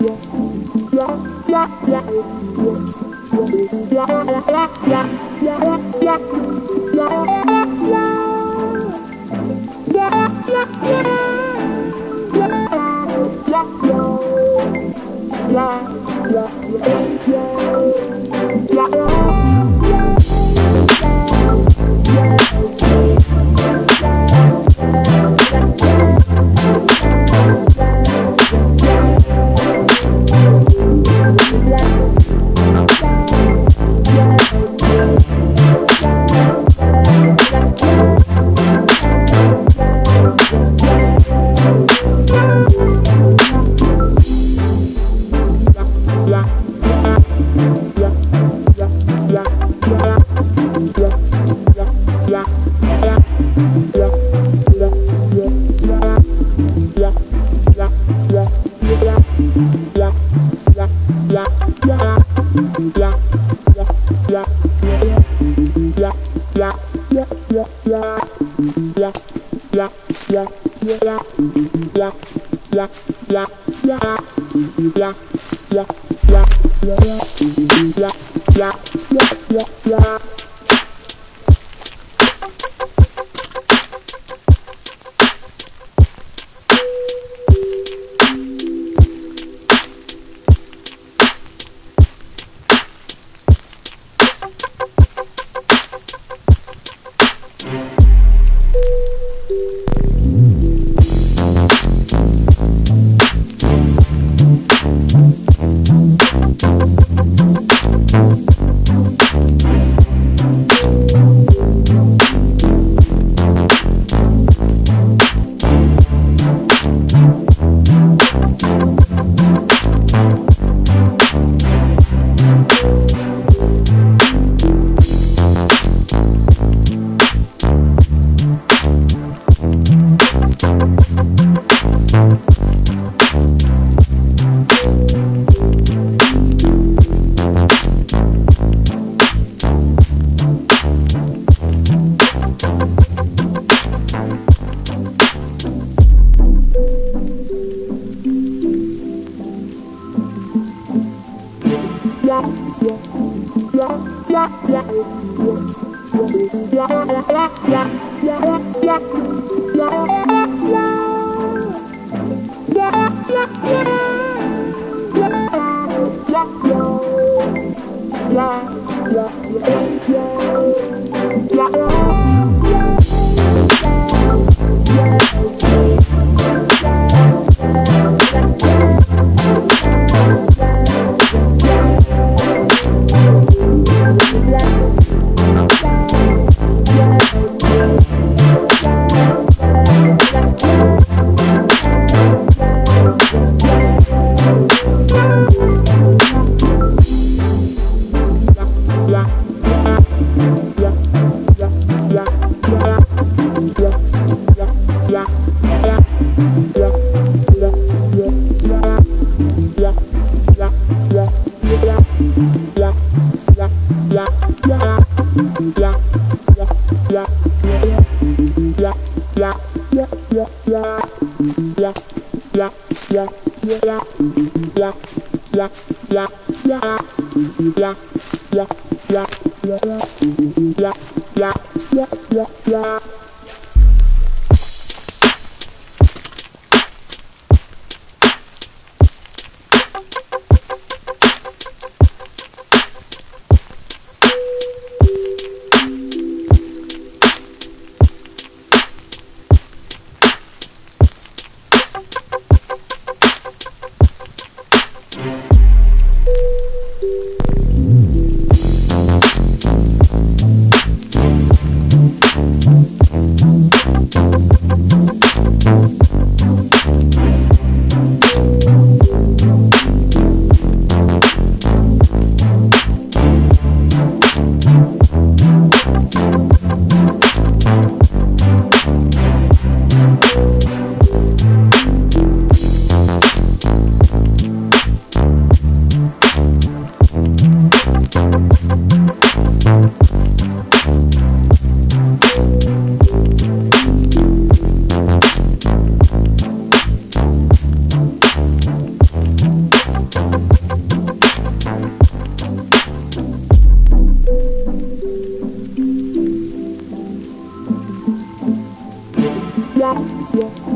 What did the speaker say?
Yeah. Yeah. Yeah. Yeah. Yeah.